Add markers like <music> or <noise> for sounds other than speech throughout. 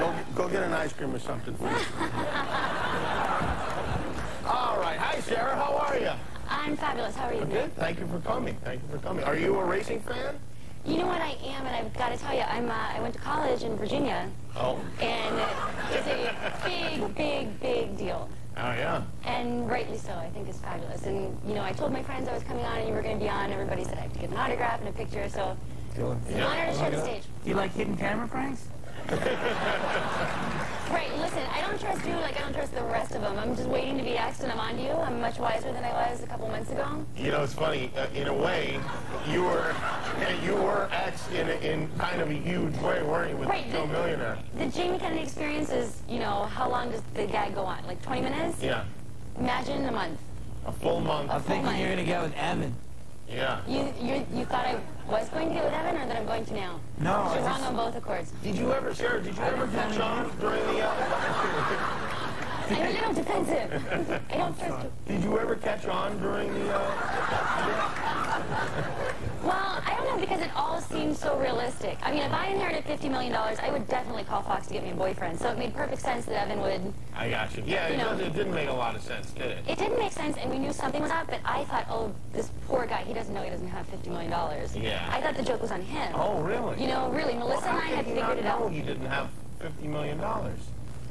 lady. Go, go get an ice cream or something for me. <laughs> All right. Hi, Sarah. How are you? I'm fabulous. How are you? Good. Thank you for coming. Thank you for coming. Are you a racing fan? You know what I am, and I've got to tell you, I'm. Uh, I went to college in Virginia, Oh. and it's a big, big, big deal. Oh, yeah. And rightly so. I think it's fabulous. And you know, I told my friends I was coming on, and you were going to be on. Everybody said I have to give an autograph and a picture, so it's an honor to share the stage. Do you like hidden camera pranks? Right. Listen, I don't trust you like I don't trust the rest of them. I'm just waiting to be asked, and I'm on to you. I'm much wiser than I was a couple months ago. You know, it's funny. Uh, in a way, you were <laughs> you were ex in, in kind of a huge way, weren't you, with Right, Joe the- Millionaire? The Jamie Kennedy experience is, you know, how long does the gag go on? Like 20 minutes? Yeah. Imagine a month. A full month. I think you're gonna get with Evan. Yeah. You, you, you thought I was going to get with Evan, or that I'm going to now? No, You're wrong on both accords. Did you ever, Sarah, did you ever catch on during the, uh, <laughs> I'm a little defensive. <laughs> I don't trust you. did you ever catch on during the, uh, Well, I don't know because it all seems so realistic. I mean, if I inherited $50 million, I would definitely call Fox to get me a boyfriend. So it made perfect sense that Evan would. I got you. Yeah, it, You know- does, it didn't make a lot of sense, did it? It didn't make sense, and we knew something was up, but I thought, oh, this poor guy, he doesn't know he doesn't have $50 million. Yeah. I thought the joke was on him. Oh, really? You know, really, Melissa Well, and I had figured it out. out. he didn't have $50 million?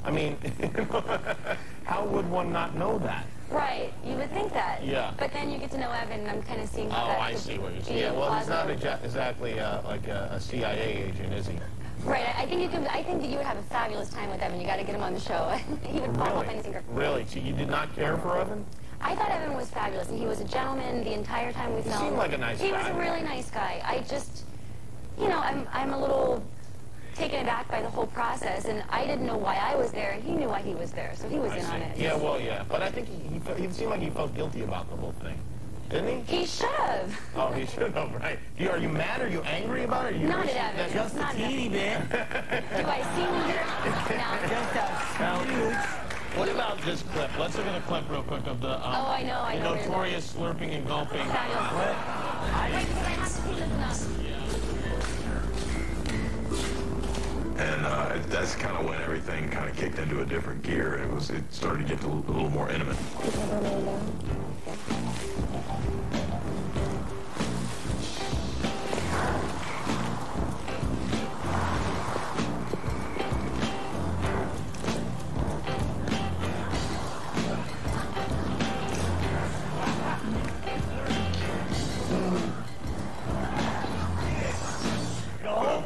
I mean, <laughs> how would one not know that? Right, you would think that. Yeah. But then you get to know Evan, and I'm kind of seeing Oh, how that I see what you're saying. Yeah, well, he's not exactly uh, like a, a CIA agent, is he? Right, I think you could. I think that you would have a fabulous time with Evan. You got to get him on the show. <laughs> he would fall off anything. Really? So you did not care for Evan? I thought Evan was fabulous, and he was a gentleman the entire time we filmed. He seemed like a nice he guy. was a really nice guy. I just, you know, I'm I'm a little taken aback by the whole process, and I didn't know why I was there, and he knew why he was there, so he was I in on it. Yeah, well, yeah. But I think he, he, he seemed like he felt guilty about the whole thing. Didn't he? He should have. Oh, he should have, right? You, are you mad? Are you angry about it? Are you Not at Evan. Just a Not teeny bit. <laughs> Do I seem <laughs> no. Just a. What about this clip? Let's look at a clip real quick of the, um, Oh, I know, I know notorious slurping and gulping. Fabulous. Wait, I have to keep looking up. And uh, that's kind of when everything kind of kicked into a different gear. It was it started to get a little, more intimate.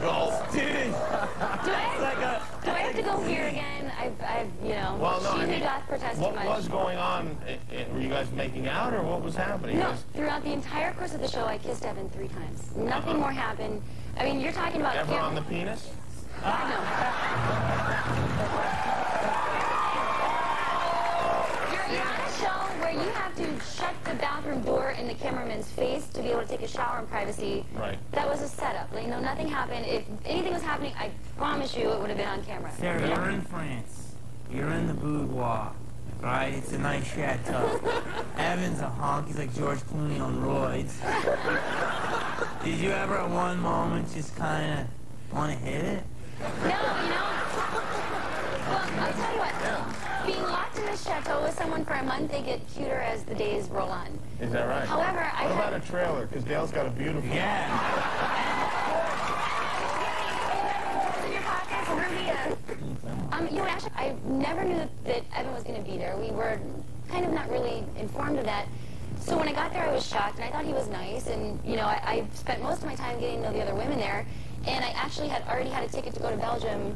Golf. Dude, Do I, do I have to go here again? I've, I've you know, Well, no, she I who mean, doth protest what much. was going on? I- I- Were you guys making out, or what was happening? No, Was throughout the entire course of the show, I kissed Evan three times. Nothing uh-huh. more happened. I mean, you're talking about ever on the penis? <laughs> You're, you're on a show where you have to shut the bathroom door in the cameraman's face to be able to take a shower in privacy. Right. That was a setup. Like, you know, nothing happened. If anything was happening, I promise you it would have been on camera. Sarah, you're in France. You're in the boudoir. Right? It's a nice chateau. <laughs> Evan's a honk. He's like George Clooney on roids. Did you ever at one moment just kind of want to hit it? No, you know. Well, I'll tell you what. Being locked in this chateau with someone for a month, they get cuter as the days roll on. Is that right? However, I What about a trailer? Because Dale's got a beautiful. Yeah. <laughs> in your pockets, Rubia. Um, you know, actually, I never knew that, that Evan was going to be there. We were kind of not really informed of that. So when I got there, I was shocked, and I thought he was nice. And you know, I, I spent most of my time getting to know the other women there, and I actually had already had a ticket to go to Belgium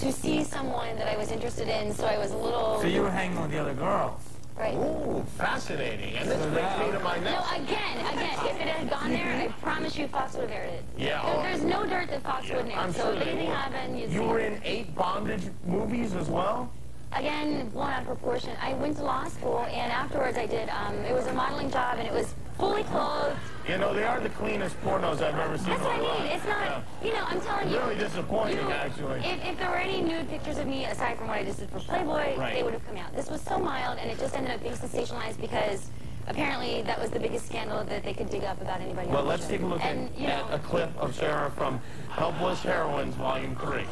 to see someone that I was interested in. So I was a little So you were hanging with the other girls. right. Ooh, fascinating. And this So brings that- me to my next. No, again, again, if it had gone there, I promise you Fox would have aired it. Yeah, There- oh. There's no dirt that Fox wouldn't air. I'm so sure if they anything would. happened, you'd You see were in eight bondage movies as well? Again, blown out of proportion. I went to law school, and afterwards I did, um, it was a modeling job, and it was fully clothed. You know, they are the cleanest pornos I've ever seen That's what I mean. It's not, Yeah. you know, I'm telling you. Really disappointing, you- actually. If, if there were any nude pictures of me, aside from what I just did for Playboy, Right. they would have come out. This was so mild, and it just ended up being sensationalized because apparently that was the biggest scandal that they could dig up about anybody Well, let's show. take a look at, and, you at a clip of Sarah from Helpless Heroines, Volume 3.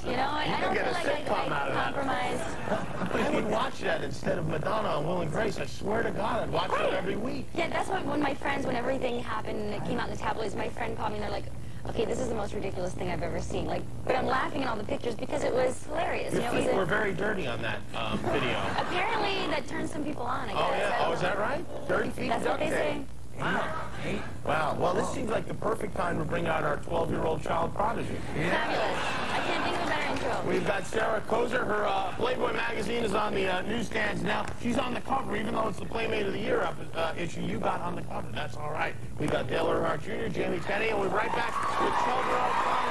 Come out of that. compromised. <laughs> I would watch that instead of Madonna on Will and Grace. I swear to God, I'd watch that every week. Yeah, that's what when my friends, when everything happened and it came out in the tabloids, my friend called me and they're like, okay, this is the most ridiculous thing I've ever seen. Like, but I'm laughing at all the pictures because it was hilarious. Your you know, feet were very dirty on that um, video. <laughs> apparently that turned some people on. I guess. Oh, yeah? Oh, is that right? Dirty feet That's what they tape. Say. Eight. Wow. Well, this seems like the perfect time to bring out our 12-year-old child prodigy. Yeah. Fabulous. I can't think of a better intro. We've got Sarah Kozer. Her uh, Playboy magazine is on the uh, newsstands now. She's on the cover, even though it's the Playmate of the Year up, uh, issue. You got on the cover. That's all right. We've got Dale Earnhardt Jr., Jamie Kennedy, and we're right back with Sheldon